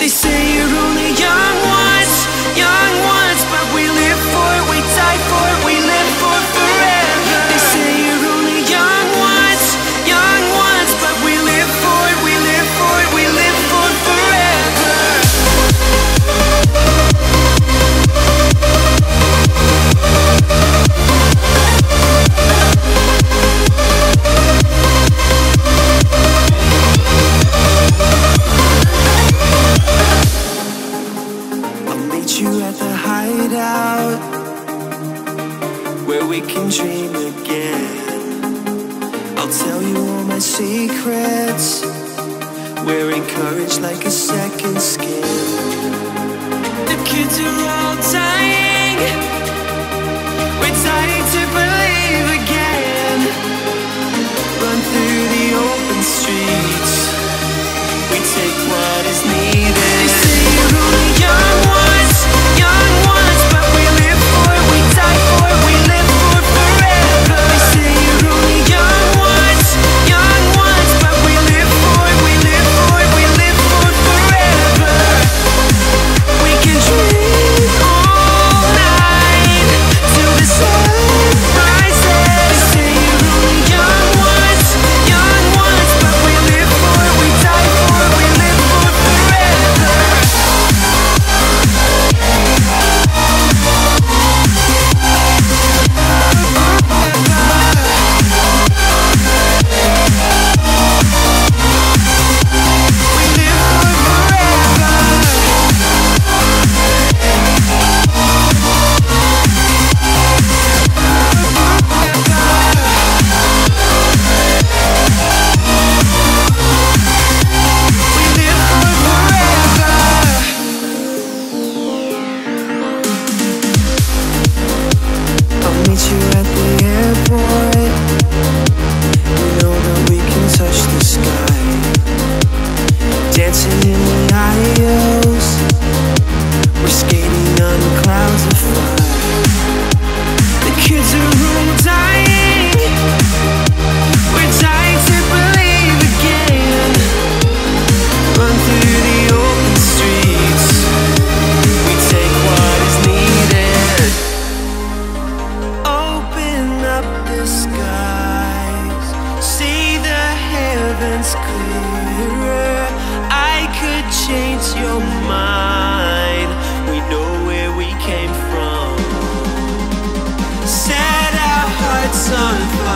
They say you're only we can dream again. I'll tell you all my secrets. Wearing courage like a second skin. The kids are all dying. We're dying to believe again. Run through the open streets. We take what is needed. once clearer. I could change your mind. We know where we came from. Set our hearts on fire.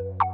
you